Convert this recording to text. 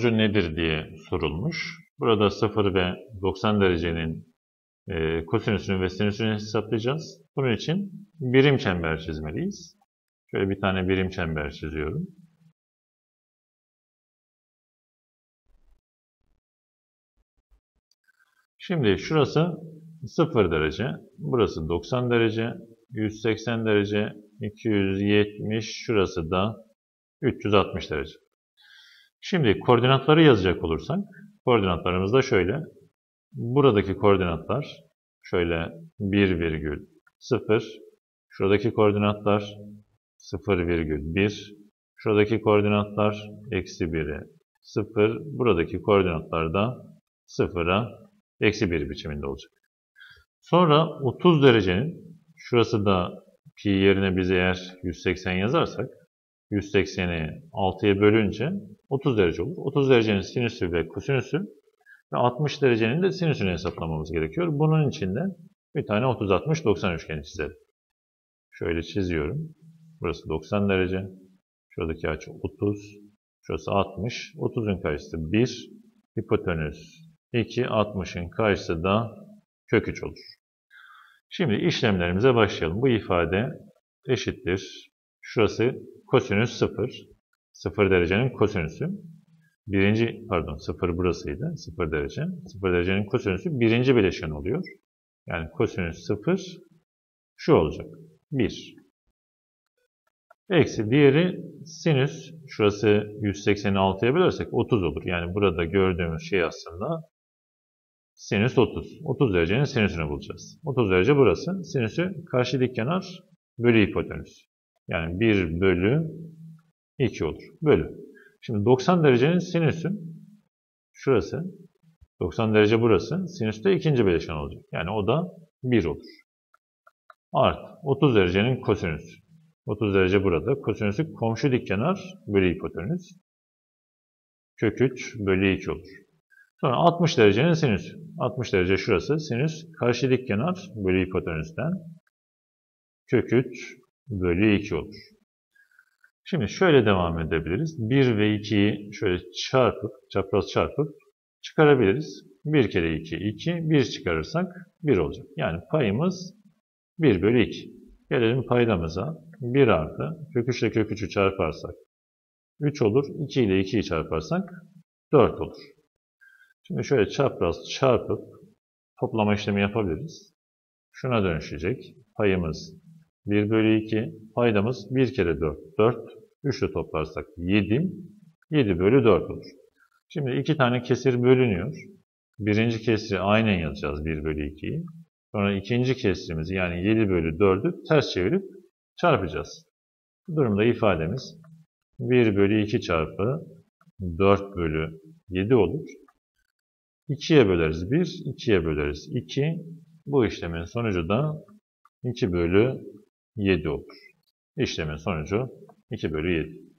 nedir diye sorulmuş. Burada 0 ve 90 derecenin e, kosinüsünü ve sinüsünü hesaplayacağız. Bunun için birim çember çizmeliyiz. Şöyle bir tane birim çember çiziyorum. Şimdi şurası 0 derece, burası 90 derece, 180 derece, 270, şurası da 360 derece. Şimdi koordinatları yazacak olursak, koordinatlarımız da şöyle. Buradaki koordinatlar şöyle 1 virgül 0, şuradaki koordinatlar 0 virgül 1, şuradaki koordinatlar eksi 1'e 0, buradaki koordinatlar da 0'a eksi 1 biçiminde olacak. Sonra 30 derecenin, şurası da pi yerine biz eğer 180 yazarsak, 180'i 6'ya bölünce 30 derece olur. 30 derecenin sinüsü ve kosinüsü ve 60 derecenin de sinüsünü hesaplamamız gerekiyor. Bunun için de bir tane 30-60-90 üçgeni çizelim. Şöyle çiziyorum. Burası 90 derece. Şuradaki açı 30. Şurası 60. 30'un karşısı 1. Hipotenüs 2. 60'ın karşısı da kök 3 olur. Şimdi işlemlerimize başlayalım. Bu ifade eşittir. Şurası kosinüs 0. 0 derecenin kosinüsü. Birinci, pardon 0 burasıydı. 0 derece. 0 derecenin kosinüsü birinci bileşen oluyor. Yani kosinüs 0 şu olacak. 1. Eksi diğeri sinüs. Şurası 186'ya bölersek 30 olur. Yani burada gördüğümüz şey aslında sinüs 30. 30 derecenin sinüsünü bulacağız. 30 derece burası. Sinüsü karşı dik kenar bölü hipotenüs. Yani 1 bölü 2 olur. Bölü. Şimdi 90 derecenin sinüsü şurası. 90 derece burası. Sinüs de ikinci bileşen olacak. Yani o da 1 olur. Art 30 derecenin kosinüsü. 30 derece burada. Kosinüsü komşu dik kenar bölü hipotenüs. Kök 3 bölü 2 olur. Sonra 60 derecenin sinüsü. 60 derece şurası. Sinüs karşı dik kenar bölü hipotenüsten kök 3 bölü 2 olur. Şimdi şöyle devam edebiliriz. 1 ve 2'yi şöyle çarpıp, çapraz çarpıp çıkarabiliriz. 1 kere 2, 2. 1 çıkarırsak 1 olacak. Yani payımız 1 bölü 2. Gelelim paydamıza. 1 artı kök 3 ile kök 3'ü çarparsak 3 olur. 2 ile 2'yi çarparsak 4 olur. Şimdi şöyle çapraz çarpıp toplama işlemi yapabiliriz. Şuna dönüşecek. Payımız 1 bölü 2. Paydamız 1 kere 4. 4. 3 ile toplarsak 7. 7 bölü 4 olur. Şimdi iki tane kesir bölünüyor. Birinci kesiri aynen yazacağız 1 bölü 2'yi. Sonra ikinci kesirimizi yani 7 bölü 4'ü ters çevirip çarpacağız. Bu durumda ifademiz 1 bölü 2 çarpı 4 bölü 7 olur. 2'ye böleriz 1, 2'ye böleriz 2. Bu işlemin sonucu da 2 bölü 7 olur. İşlemin sonucu 2 bölü 7.